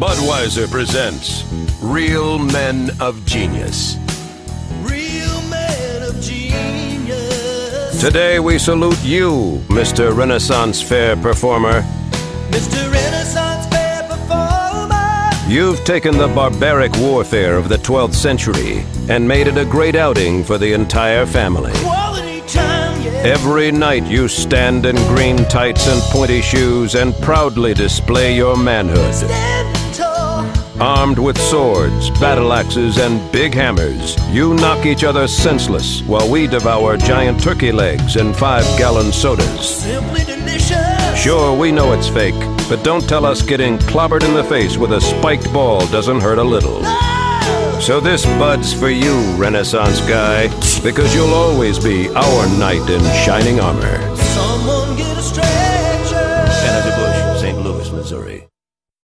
Budweiser presents Real Men of Genius. Real men of genius. Today we salute you, Mr. Renaissance Fair performer. Mr. Renaissance Fair performer. You've taken the barbaric warfare of the 12th century and made it a great outing for the entire family. Quality time, yeah. Every night you stand in green tights and pointy shoes and proudly display your manhood. Standing tall. Armed with swords, battle axes, and big hammers, you knock each other senseless while we devour giant turkey legs and five gallon sodas. Simply delicious. Sure, we know it's fake, but don't tell us getting clobbered in the face with a spiked ball doesn't hurt a little. So this bud's for you, Renaissance guy, because you'll always be our knight in shining armor. someone get a stretcher. Anheuser-Busch, St. Louis, Missouri.